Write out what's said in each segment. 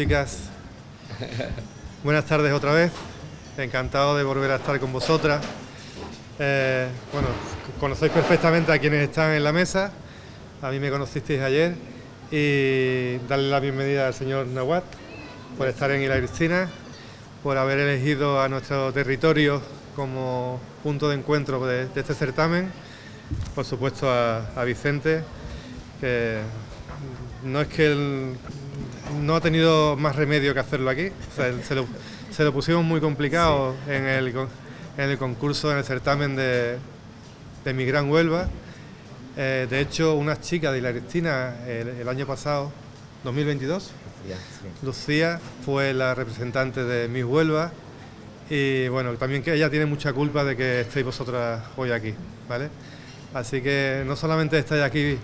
Chicas, buenas tardes otra vez. Encantado de volver a estar con vosotras. Eh, bueno, conocéis perfectamente a quienes están en la mesa. A mí me conocisteis ayer. Y darle la bienvenida al señor Nawat por estar en Isla Cristina, por haber elegido a nuestro territorio como punto de encuentro de, este certamen. Por supuesto a, Vicente, que no es que él no ha tenido más remedio que hacerlo aquí. se, lo, pusimos muy complicado en, el, concurso, en el certamen de, de Mi Gran Huelva. Eh, de hecho, una chica de la Cristina el, año pasado, 2022, Lucía fue la representante de Miss Huelva y bueno, también que ella tiene mucha culpa de que estéis vosotras hoy aquí, ¿vale? Así que no solamente estáis aquí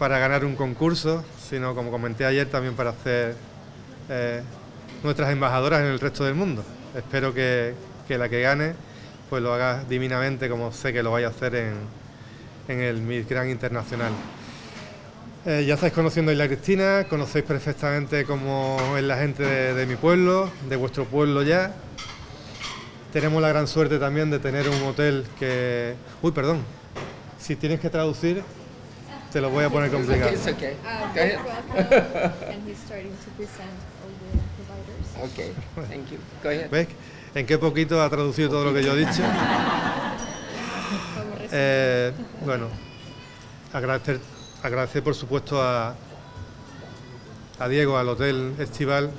para ganar un concurso, sino como comenté ayer también para hacer eh, nuestras embajadoras en el resto del mundo. Espero que, la que gane pues lo haga divinamente como sé que lo vaya a hacer en, en el Miss Gran Internacional. Eh, ya estáis conociendo a Isla Cristina, conocéis perfectamente cómo es la gente de, mi pueblo, de vuestro pueblo ya. Tenemos la gran suerte también de tener un hotel que... Uy, perdón. Si tienes que traducir, te lo voy a poner complicado. ¿Ves? ¿En qué poquito ha traducido todo lo que yo he dicho? Eh, bueno, agradecer agradecer por supuesto a, a Diego, al Hotel Estival,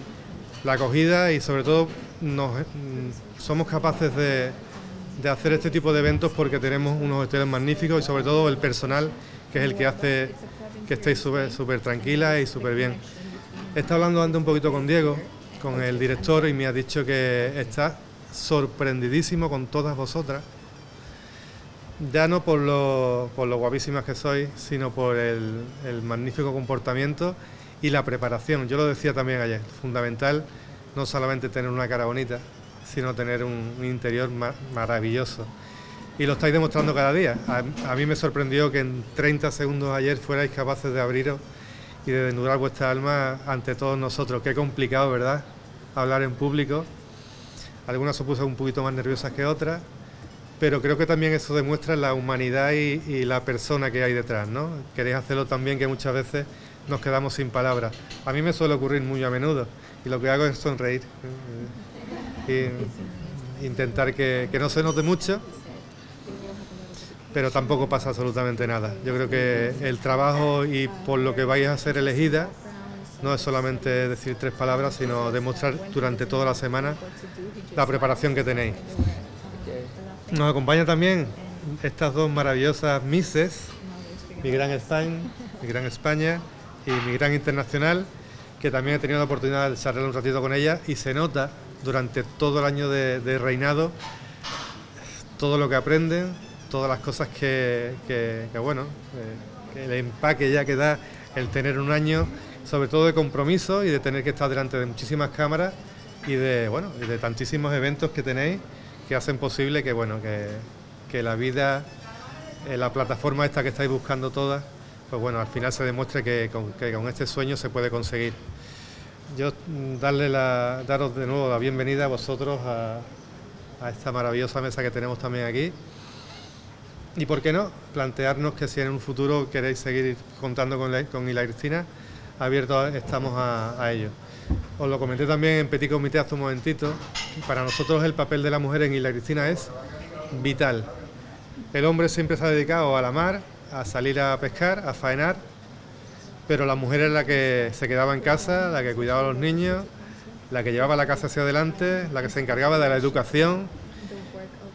la acogida y sobre todo nos, mm, somos capaces de, hacer este tipo de eventos porque tenemos unos hoteles magníficos y sobre todo el personal que es el que hace que estéis súper tranquila y súper bien. He estado hablando antes un poquito con Diego, con el director, y me ha dicho que está sorprendidísimo con todas vosotras ya no por lo, por lo guapísimas que sois, sino por el, magnífico comportamiento y la preparación. Yo lo decía también ayer, fundamental no solamente tener una cara bonita, sino tener un, interior maravilloso. Y lo estáis demostrando cada día. A, mí me sorprendió que en 30 segundos ayer fuerais capaces de abriros y de desnudar vuestra alma ante todos nosotros. Qué complicado, ¿verdad? Hablar en público. Algunas se puso un poquito más nerviosas que otras, pero creo que también eso demuestra la humanidad y, la persona que hay detrás, ¿no? Queréis hacerlo también que muchas veces nos quedamos sin palabras. A mí me suele ocurrir muy a menudo y lo que hago es sonreír e intentar que, no se note mucho, pero tampoco pasa absolutamente nada. Yo creo que el trabajo y por lo que vais a ser elegida no es solamente decir tres palabras, sino demostrar durante toda la semana la preparación que tenéis. Nos acompaña también estas dos maravillosas Misses, mi gran España, mi gran España y mi gran internacional, que también he tenido la oportunidad de charlar un ratito con ellas y se nota durante todo el año de, reinado todo lo que aprenden, todas las cosas que, bueno, eh, el empaque ya que da el tener un año, sobre todo de compromiso y de tener que estar delante de muchísimas cámaras y de, bueno, de tantísimos eventos que tenéis que hacen posible que, bueno, que, la vida, eh, la plataforma esta que estáis buscando todas, pues bueno, al final se demuestre que con, este sueño se puede conseguir. Yo mm, darle la, daros de nuevo la bienvenida a vosotros a, esta maravillosa mesa que tenemos también aquí. Y por qué no, plantearnos que si en un futuro queréis seguir contando con, la, con Cristina, abiertos estamos a, a ello. Os lo comenté también en Petit Comité hace un momentito. Para nosotros el papel de la mujer en Isla Cristina es vital. El hombre siempre se ha dedicado a la mar, a salir a pescar, a faenar, pero la mujer es la que se quedaba en casa, la que cuidaba a los niños, la que llevaba la casa hacia adelante, la que se encargaba de la educación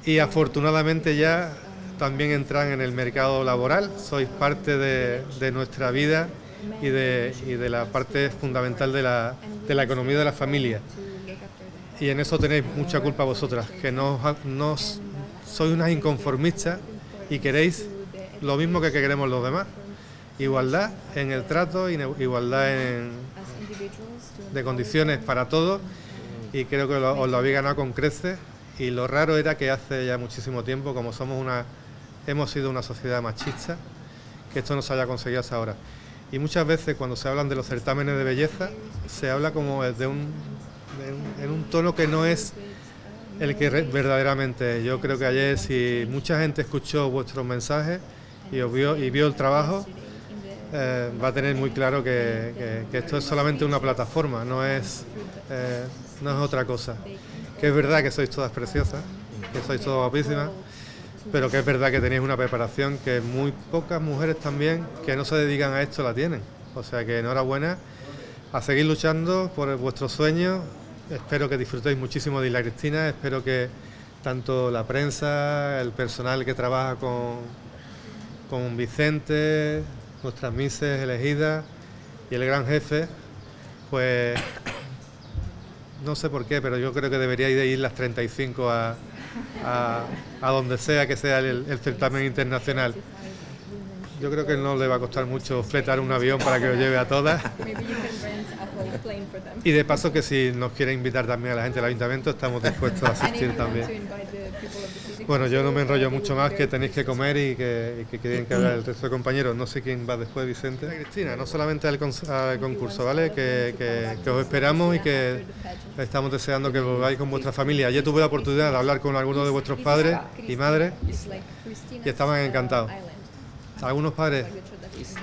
y afortunadamente ya también entran en el mercado laboral, sois parte de, nuestra vida y de, y de la parte fundamental de la, de la economía de la familia. Y en eso tenéis mucha culpa vosotras, que no, no sois unas inconformistas y queréis lo mismo que queremos los demás. Igualdad en el trato, igualdad en, de condiciones para todos y creo que os lo habéis ganado con creces y lo raro era que hace ya muchísimo tiempo, como somos una, hemos sido una sociedad machista, que esto no se haya conseguido hasta ahora. y muchas veces cuando se hablan de los certámenes de belleza se habla como de un, en un tono que no es el que verdaderamente Yo creo que ayer si mucha gente escuchó vuestros mensajes y, vio, y vio el trabajo, eh, va a tener muy claro que, esto es solamente una plataforma, no es, eh, no es otra cosa. Que es verdad que sois todas preciosas, que sois todas guapísimas, pero que es verdad que tenéis una preparación que muy pocas mujeres también que no se dedican a esto la tienen. O sea que enhorabuena a seguir luchando por vuestros sueños. Espero que disfrutéis muchísimo de Isla Cristina, espero que tanto la prensa, el personal que trabaja con, con Vicente, nuestras mises elegidas y el gran jefe, pues no sé por qué, pero yo creo que deberíais de ir las 35 a, a, donde sea que sea el, certamen internacional. Yo creo que no le va a costar mucho fletar un avión para que os lleve a todas. Y de paso que si nos quiere invitar también a la gente del ayuntamiento, estamos dispuestos a asistir también. Bueno, yo no me enrollo mucho más, que tenéis que comer y que, que tienen que hablar el resto de compañeros. No sé quién va después, Vicente. Cristina, no solamente al, concurso, ¿vale? Que, os esperamos y que estamos deseando que volváis con vuestra familia. Ayer tuve la oportunidad de hablar con algunos de vuestros padres y madres y estaban encantados. Algunos padres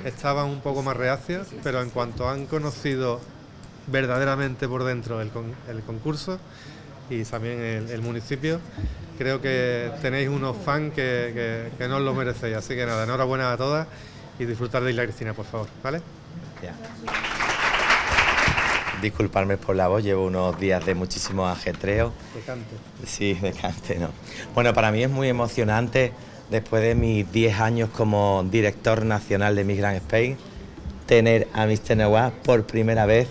estaban un poco más reacios, pero en cuanto han conocido verdaderamente por dentro el, concurso y también el municipio, creo que tenéis unos fans que, no os lo merecéis. Así que nada, enhorabuena a todas y disfrutar de Isla Cristina, por favor. ¿Vale? Disculparme por la voz, llevo unos días de muchísimo ajetreo. De cante. Sí, de cante, ¿no? Bueno, para mí es muy emocionante, después de mis 10 años como director nacional de Miss Spain, tener a Mr. Noah por primera vez.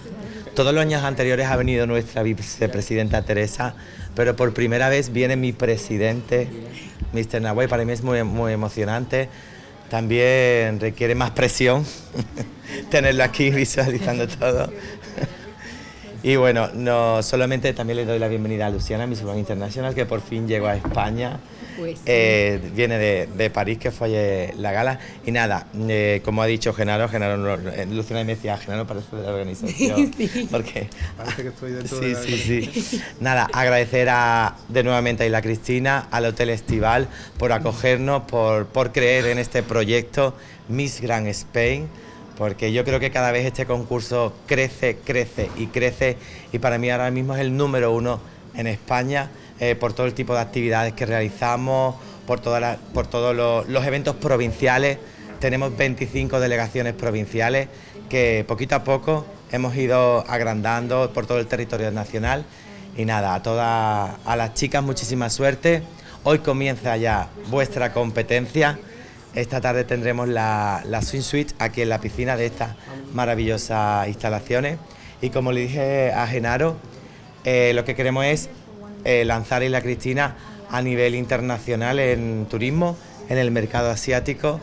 Todos los años anteriores ha venido nuestra vicepresidenta Teresa pero por primera vez viene mi presidente, Mr. Nahuay, para mí es muy, muy emocionante. También requiere más presión tenerlo aquí visualizando todo. y bueno, no solamente también le doy la bienvenida a Luciana, Miss World International, que por fin llegó a España pues eh, viene de, París, que fue la gala. Y nada, eh, como ha dicho Genaro, Genaro eh, Luciana me decía, Genaro parece de la organización. sí. Porque, parece que estoy dentro sí, de la Sí, sí, Nada, agradecer a, de nuevamente a Isla Cristina, al Hotel Estival, por acogernos, por, por creer en este proyecto Miss Grand Spain porque yo creo que cada vez este concurso crece, crece y crece y para mí ahora mismo es el número uno en España eh, por todo el tipo de actividades que realizamos, por, por todos los, eventos provinciales. Tenemos 25 delegaciones provinciales que poquito a poco hemos ido agrandando por todo el territorio nacional. Y nada, a todas a las chicas muchísima suerte. Hoy comienza ya vuestra competencia. Esta tarde tendremos la, la Swing Suite aquí en la piscina de estas maravillosas instalaciones. Y como le dije a Genaro, eh, lo que queremos es eh, lanzar Isla Cristina a nivel internacional en turismo, en el mercado asiático,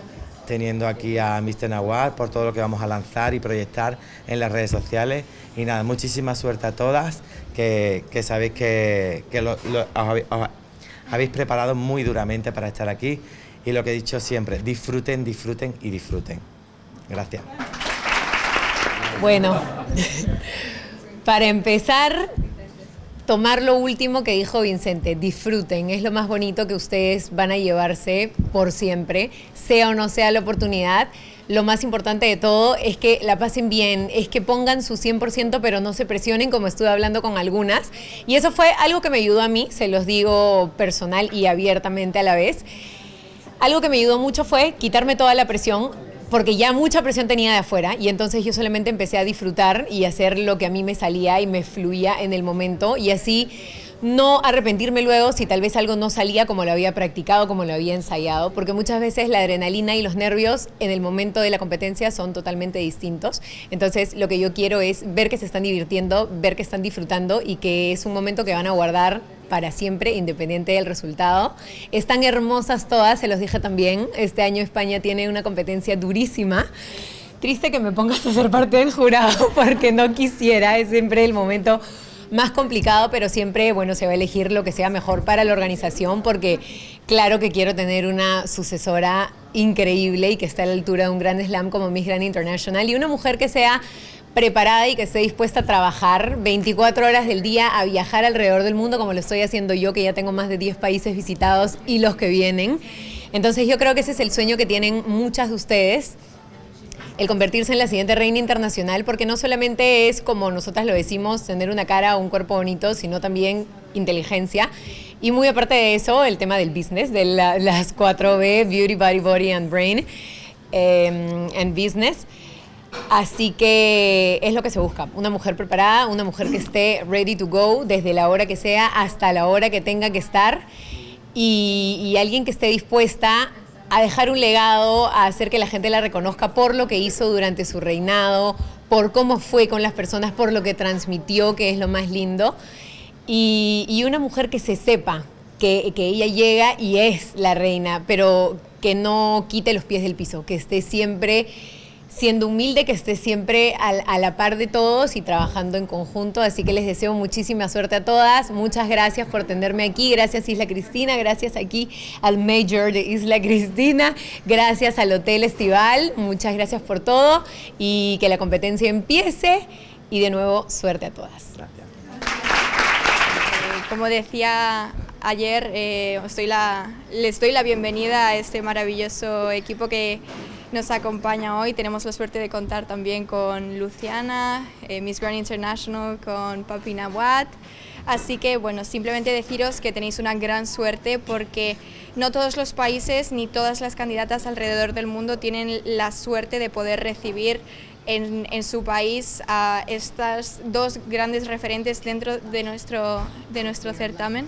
teniendo aquí a Mr. Nawar por todo lo que vamos a lanzar y proyectar en las redes sociales. Y nada, muchísima suerte a todas, que, sabéis que, os habéis preparado muy duramente para estar aquí. Y lo que he dicho siempre, disfruten, disfruten y disfruten. Gracias. Bueno, para empezar, tomar lo último que dijo Vicente, disfruten, es lo más bonito que ustedes van a llevarse por siempre, sea o no sea la oportunidad. Lo más importante de todo es que la pasen bien, es que pongan su 100% pero no se presionen como estuve hablando con algunas. Y eso fue algo que me ayudó a mí, se los digo personal y abiertamente a la vez. Algo que me ayudó mucho fue quitarme toda la presión, porque ya mucha presión tenía de afuera y entonces yo solamente empecé a disfrutar y hacer lo que a mí me salía y me fluía en el momento y así no arrepentirme luego si tal vez algo no salía como lo había practicado, como lo había ensayado, porque muchas veces la adrenalina y los nervios en el momento de la competencia son totalmente distintos. Entonces lo que yo quiero es ver que se están divirtiendo, ver que están disfrutando y que es un momento que van a guardar para siempre, independiente del resultado. Están hermosas todas, se los dije también. Este año España tiene una competencia durísima. Triste que me pongas a ser parte del jurado porque no quisiera, es siempre el momento más complicado, pero siempre, bueno, se va a elegir lo que sea mejor para la organización porque claro que quiero tener una sucesora increíble y que esté a la altura de un gran slam como Miss Grand International y una mujer que sea preparada y que esté dispuesta a trabajar 24 horas del día, a viajar alrededor del mundo como lo estoy haciendo yo, que ya tengo más de 10 países visitados y los que vienen. Entonces yo creo que ese es el sueño que tienen muchas de ustedes el convertirse en la siguiente reina internacional, porque no solamente es, como nosotras lo decimos, tener una cara o un cuerpo bonito, sino también inteligencia. Y muy aparte de eso, el tema del business, de las 4B, Beauty, Body, Body and Brain, eh, and Business. Así que es lo que se busca, una mujer preparada, una mujer que esté ready to go desde la hora que sea hasta la hora que tenga que estar y, alguien que esté dispuesta a dejar un legado, a hacer que la gente la reconozca por lo que hizo durante su reinado, por cómo fue con las personas, por lo que transmitió, que es lo más lindo. Y, una mujer que se sepa que, ella llega y es la reina, pero que no quite los pies del piso, que esté siempre siendo humilde, que esté siempre a, la par de todos y trabajando en conjunto. Así que les deseo muchísima suerte a todas. Muchas gracias por tenerme aquí. Gracias Isla Cristina, gracias aquí al Major de Isla Cristina, gracias al Hotel Estival. Muchas gracias por todo y que la competencia empiece. Y de nuevo, suerte a todas. Gracias. Como decía ayer, eh, estoy la, les doy la bienvenida a este maravilloso equipo que nos acompaña hoy. Tenemos la suerte de contar también con Luciana, eh, Miss Grand International, con Papi Nawat. Así que bueno, simplemente deciros que tenéis una gran suerte porque no todos los países ni todas las candidatas alrededor del mundo tienen la suerte de poder recibir en, en, su país a estas dos grandes referentes dentro de nuestro, de nuestro certamen.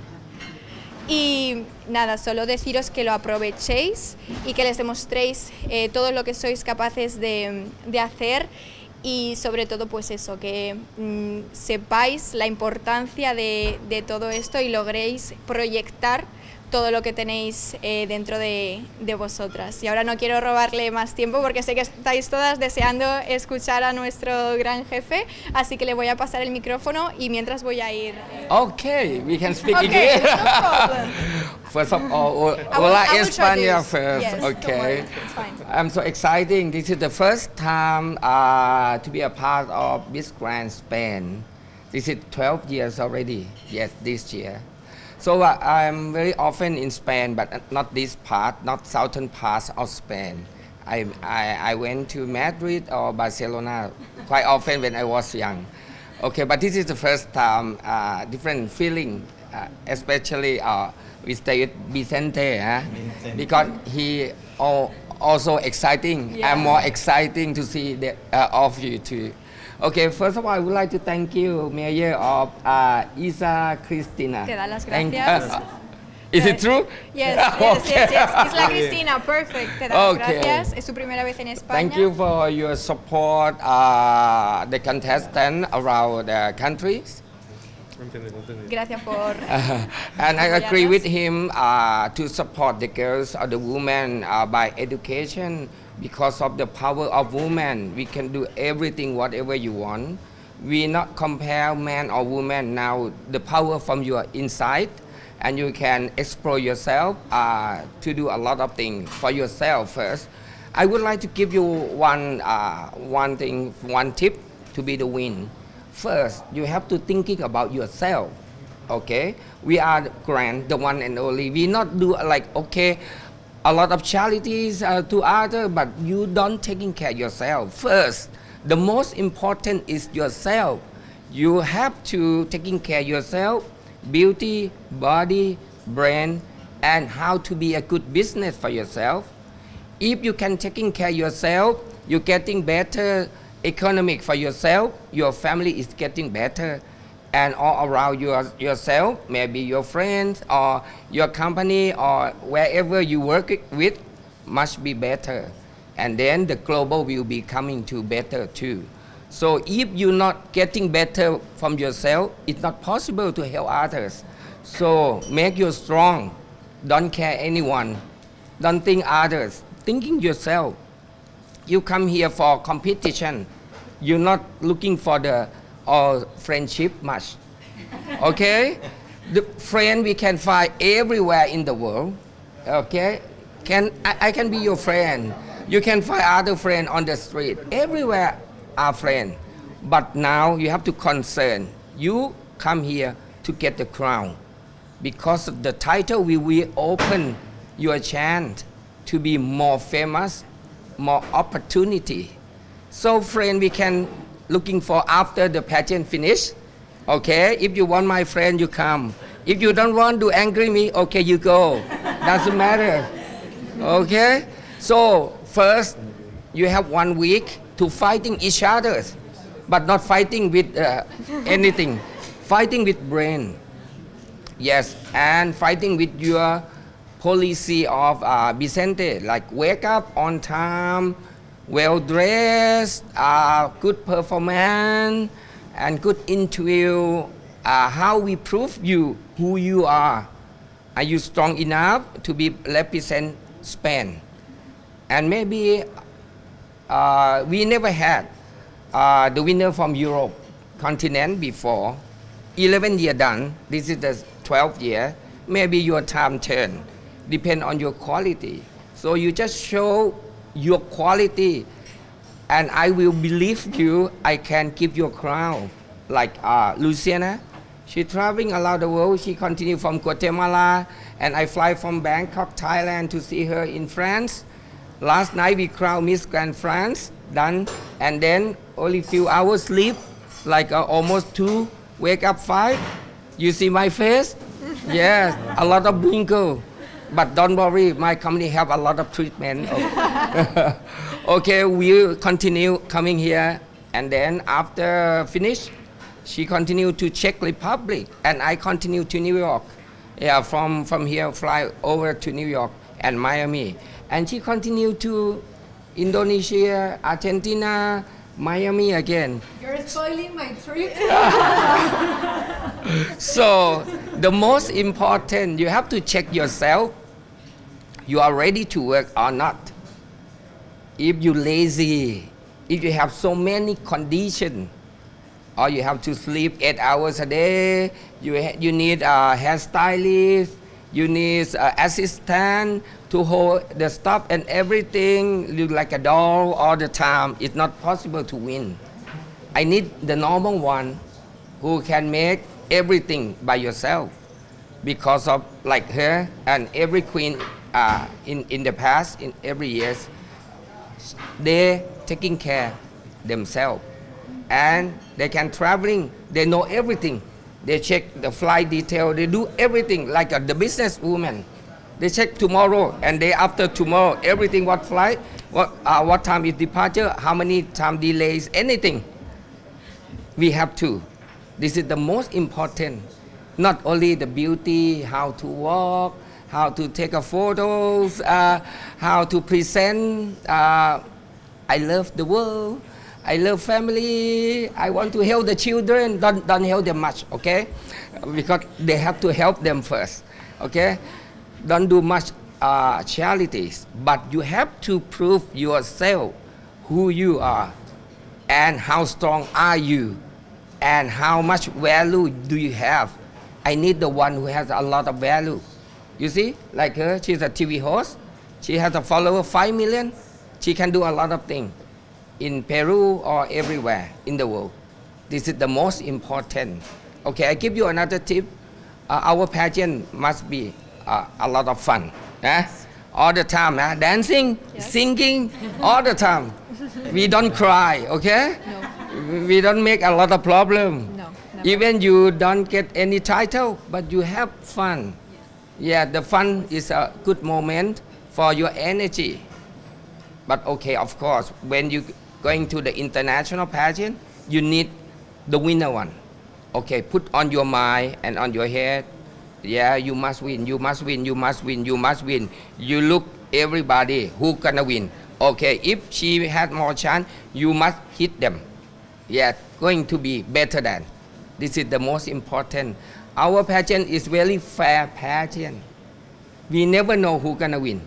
Y nada, solo deciros que lo aprovechéis y que les demostréis eh, todo lo que sois capaces de, de, hacer y sobre todo pues eso, que mmm, sepáis la importancia de, de todo esto y logréis proyectar todo lo que tenéis eh, dentro de, de, vosotras. Y ahora no quiero robarle más tiempo porque sé que estáis todas deseando escuchar a nuestro gran jefe, así que le voy a pasar el micrófono y mientras voy a ir. Okay, we can speak okay. No first of all, hola España first. Yes, okay. I'm so exciting. This is the first time uh, to be a part of Miss Grand Spain. This is 12 years already. Yes, this year. So uh, I'm very often in Spain, but not this part, not southern parts of Spain. I, I, I went to Madrid or Barcelona quite often when I was young. Okay, but this is the first time, uh, different feeling, uh, especially uh, with David Vicente, huh? Vicente. because he all, also exciting. Yeah. I'm more exciting to see the, uh, of you too. Okay, first of all, I would like to thank you, Mayor of uh, Isa Cristina. Te da las gracias. Thank, uh, is it true? Yes, yes, okay. yes, yes. Isla Cristina, perfect. Te da okay. gracias. Es su primera vez en España. Thank you for your support, uh, the contestant around the countries. Gracias por. Uh, and I agree with him uh, to support the girls or the women uh, by education because of the power of woman, we can do everything, whatever you want. We not compare man or woman now, the power from your inside, and you can explore yourself uh, to do a lot of things for yourself first. I would like to give you one, uh, one thing, one tip to be the win. First, you have to thinking about yourself. Okay, we are grand, the one and only. We not do like okay a lot of charities uh, to others, but you don't taking care yourself. First, the most important is yourself. You have to taking care yourself, beauty, body, brain, and how to be a good business for yourself. If you can taking care yourself, you're getting better economic for yourself, your family is getting better and all around your, yourself, maybe your friends or your company or wherever you work with must be better. And then the global will be coming to better too. So if you're not getting better from yourself, it's not possible to help others. So make you strong. Don't care anyone. Don't think others. Thinking yourself. You come here for competition. You're not looking for the or friendship much. Okay? The friend we can find everywhere in the world. Okay, can I, I can be your friend. You can find other friend on the street. Everywhere are friend. But now you have to concern. You come here to get the crown. Because of the title we will open your chance to be more famous, more opportunity. So friend, we can looking for after the pageant finish. Okay, if you want my friend, you come. If you don't want to angry me, okay, you go. Doesn't matter. Okay? So first, you have one week to fighting each other, but not fighting with uh, anything. Fighting with brain. Yes, and fighting with your policy of uh, Vicente, like wake up on time, well dressed, uh, good performance, and good interview. Uh, how we prove you who you are. Are you strong enough to be represent Spain? And maybe uh, we never had uh, the winner from Europe continent before. 11 year done. This is the 12th year. Maybe your time turn. Depend on your quality. So you just show your quality, and I will believe you. I can give you a crown. Like uh, Luciana, she traveling around the world. She continue from Guatemala, and I fly from Bangkok, Thailand, to see her in France. Last night we crowned Miss Grand France, done, and then only few hours sleep, like uh, almost two. Wake up five. You see my face? yes, a lot of wrinkle. But don't worry, my company have a lot of treatment. Oh. okay, we'll continue coming here, and then after finish, she continue to Czech Republic, and I continue to New York. Yeah, from from here fly over to New York and Miami, and she continue to Indonesia, Argentina, Miami again. You're spoiling my trip. So the most important, you have to check yourself. You are ready to work or not. If you lazy, if you have so many conditions, or you have to sleep eight hours a day, you, you need a hairstylist, you need an assistant to hold the stuff and everything, look like a doll all the time. It's not possible to win. I need the normal one who can make everything by yourself because of like her and every queen uh, in, in the past, in every years, they taking care themselves. And they can traveling they know everything. They check the flight detail they do everything like uh, the business woman. They check tomorrow and day after tomorrow everything what flight what uh, what time is departure how many time delays anything. We have to. This is the most important. Not only the beauty how to walk how to take a photos uh, how to present uh, i love the world I love family. I want to help the children. Don't, don't help them much, okay? Because they have to help them first, okay? Don't do much uh, charities, but you have to prove yourself who you are and how strong are you and how much value do you have. I need the one who has a lot of value. You see, like her, she's a TV host. She has a follower 5 million. She can do a lot of things in Peru or everywhere in the world. This is the most important. Okay, I give you another tip. Uh, our pageant must be uh, a lot of fun. eh? All the time, eh? dancing, singing, all the time. We don't cry, okay? No. We don't make a lot of problem. No, never. Even you don't get any title, but you have fun. Yeah, the fun is a good moment for your energy. But okay, of course, when you going to the international pageant, you need the winner one. Okay, put on your mind and on your head. Yeah, you must win. You must win. You must win. You must win. You look everybody who gonna win. Okay, if she had more chance, you must hit them. Yeah, going to be better than. This is the most important. Our pageant is very fair pageant. We never know who gonna win.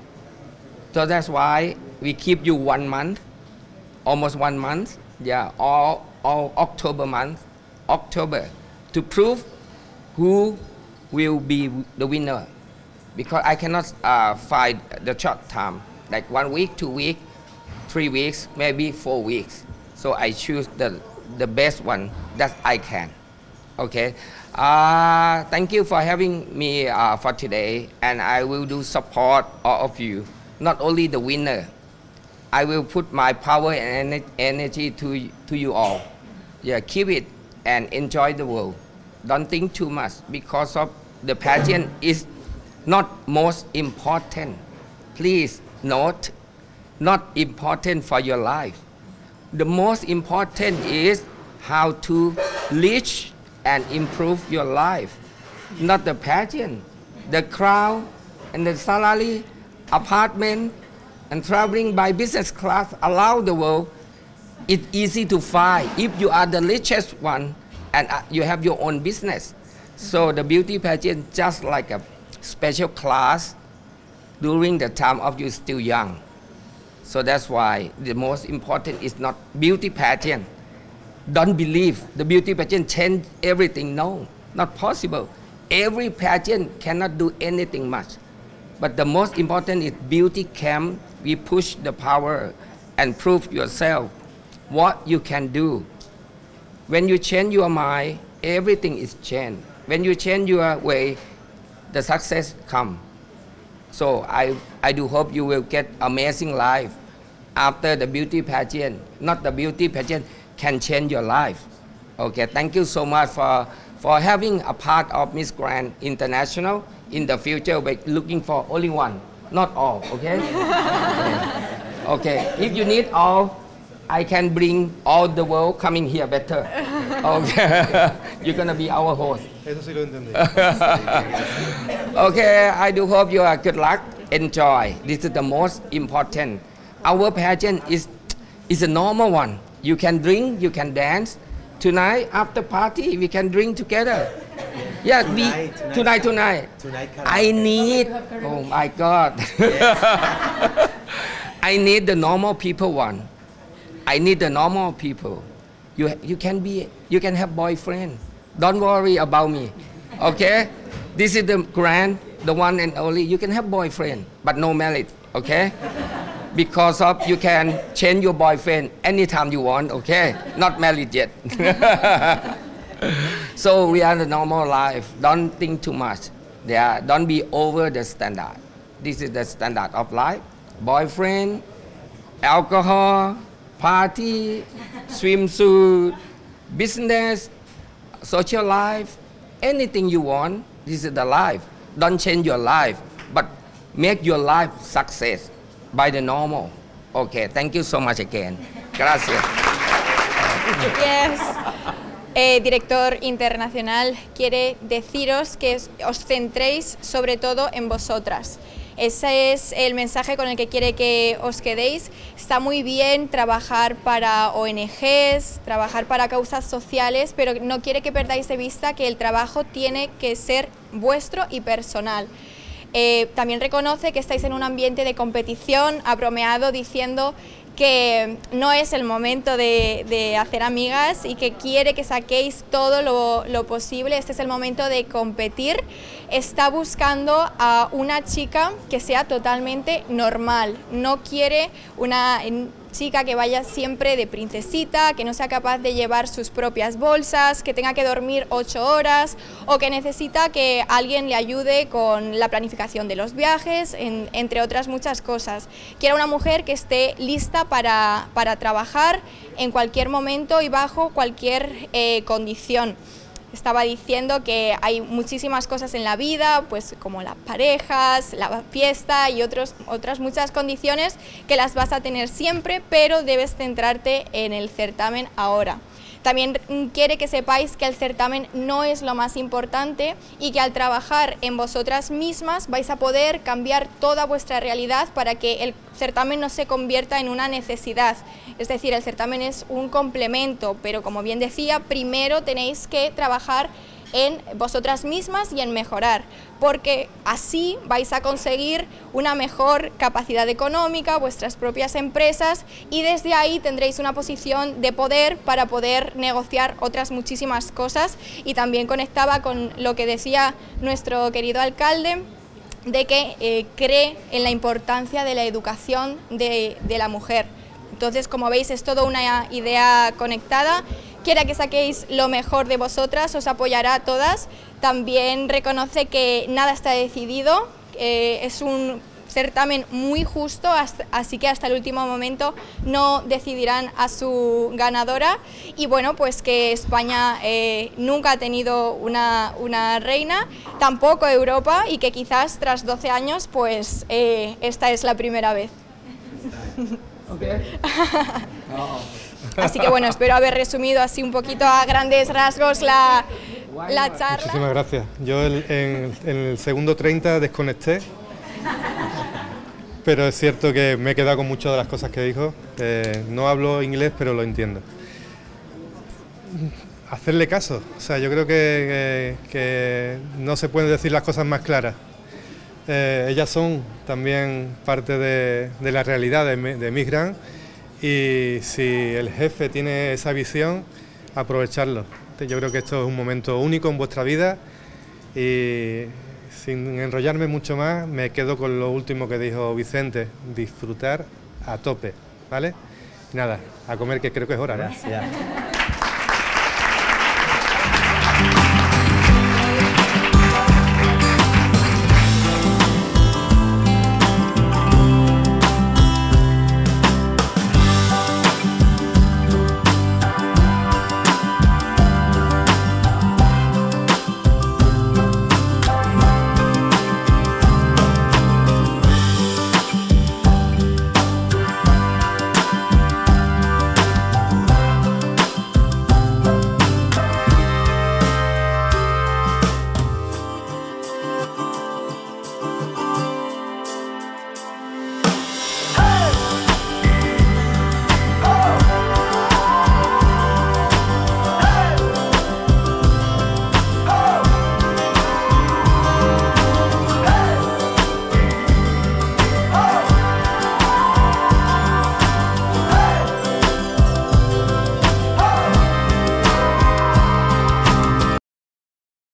So that's why we keep you one month, almost one month, yeah, all, all October month, October, to prove who will be the winner. because I cannot uh, find the short time, like one week, two week, three weeks, maybe four weeks. So I choose the, the best one that I can. Okay. Uh, thank you for having me uh, for today, and I will do support all of you, not only the winner. I will put my power and ener- energy to, to you all. Yeah, keep it and enjoy the world. Don't think too much because of the pageant is not most important. Please note, not important for your life. The most important is how to reach and improve your life, not the pageant. The crowd and the salary, apartment, and traveling by business class around the world it's easy to find if you are the richest one and uh, you have your own business. So the beauty pageant just like a special class during the time of you still young. So that's why the most important is not beauty pageant. Don't believe the beauty pageant change everything. No, not possible. Every pageant cannot do anything much. But the most important is beauty camp. We push the power and prove yourself what you can do. When you change your mind, everything is changed. When you change your way, the success come. So I, I do hope you will get amazing life after the beauty pageant. Not the beauty pageant can change your life. Okay, thank you so much for, for having a part of Miss Grand International. In the future, we're looking for only one, not all, okay? okay, if you need all, I can bring all the world coming here better. Okay, you're gonna be our host. Eso sí lo entendí. Okay, I do hope you are good luck. Enjoy. This is the most important. Our pageant is is a normal one. You can drink, you can dance. Tonight after party, we can drink together. Yeah, we Tonight, tonight tonight. Tonight, I need. Oh my God. I need the normal people one. I need the normal people. You you can be you can have boyfriend. Don't worry about me. Okay? This is the grand, the one and only. You can have boyfriend, but no marriage. Okay? Because of you can change your boyfriend anytime you want. Okay? Not married yet. so we are the normal life. Don't think too much. Yeah, don't be over the standard. This is the standard of life. Boyfriend, alcohol, party, swimsuit, business, social life, anything you want. This is the life. Don't change your life, but make your life success by the normal. Okay, thank you so much again. Gracias. Yes. Eh, director internacional quiere deciros que os- centréis sobre todo en vosotras. Ese es el mensaje con el que quiere que os quedéis. Está muy bien trabajar para ONGs, trabajar para causas sociales, pero no quiere que perdáis de vista que el trabajo tiene que ser vuestro y personal. Eh, también reconoce que estáis en un ambiente de competición, ha bromeado diciendo que no es el momento de, hacer amigas y que quiere que saquéis todo lo, lo posible. Este es el momento de competir. Está buscando a una chica que sea totalmente normal. No quiere una chica que vaya siempre de princesita, que no sea capaz de llevar sus propias bolsas, que tenga que dormir ocho horas o que necesita que alguien le ayude con la planificación de los viajes, en- entre otras muchas cosas. Quiere una mujer que esté lista para, para trabajar en cualquier momento y bajo cualquier eh, condición estaba diciendo que hay muchísimas cosas en la vida, pues como las parejas, la fiesta y otras muchas condiciones que las vas a tener siempre, pero debes centrarte en el certamen ahora. También quiere que sepáis que el certamen no es lo más importante y que al trabajar en vosotras mismas vais a poder cambiar toda vuestra realidad para que el certamen no se convierta en una necesidad. Es decir, el certamen es un complemento, pero como bien decía, primero tenéis que trabajar en vosotras mismas y en mejorar, porque así vais a conseguir una mejor capacidad económica, vuestras propias empresas y desde ahí tendréis una posición de poder para poder negociar otras muchísimas cosas y también conectaba con lo que decía nuestro querido alcalde de que eh, cree en la importancia de la educación de, de la mujer. Entonces, como veis, es toda una idea conectada. Quiera que saquéis lo mejor de vosotras, os apoyará a todas. También reconoce que nada está decidido, eh, es un certamen muy justo, hasta- así que hasta el último momento no decidirán a su ganadora. Y bueno, pues que España eh, nunca ha tenido una, una reina, tampoco Europa, y que quizás tras 12 años, pues eh, esta es la primera vez. Así que bueno, espero haber resumido así un poquito a grandes rasgos la, la charla. Muchísimas gracias. Yo el- en, en el segundo 30 desconecté, pero es cierto que me he quedado con muchas de las cosas que dijo. Eh, no hablo inglés, pero lo entiendo. Hacerle caso. O sea, yo creo que, que- que no se pueden decir las cosas más claras. Eh, ellas son también parte de, de la realidad de, de Miss y si el jefe tiene esa visión, aprovecharlo. Yo creo que esto es un momento único en vuestra vida y sin enrollarme mucho más, me quedo con lo último que dijo Vicente, disfrutar a tope, ¿vale? Nada, a comer que creo que es hora, ¿no? Gracias.